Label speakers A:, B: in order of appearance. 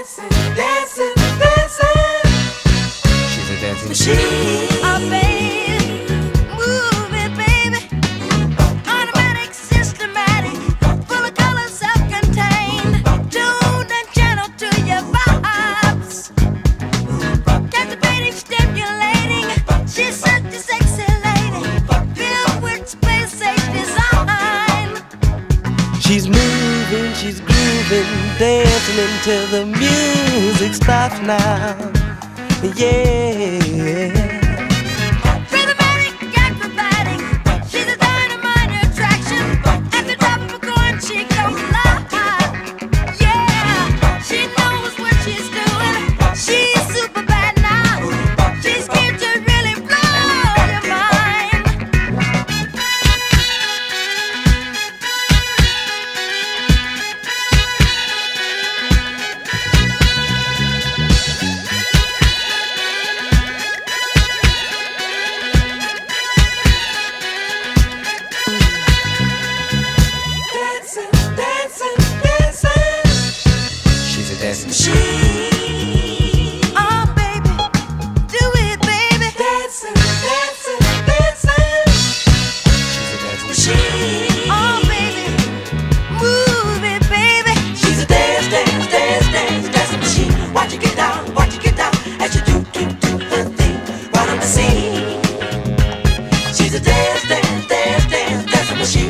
A: dancing, dancing, dancing.
B: She's a dancing
A: Machine.
C: Oh, babe, move it, baby. Automatic, systematic, full of color, self-contained, tuned and channeled to your vibes. Captivating, stimulating, she's such a sexy lady, filled with space age design.
D: She's moving, she's grooving, dancing until the music stops now. Yeah.
C: dance machine. She's a
A: dance, dance,
B: dance, dance, dancing
A: machine.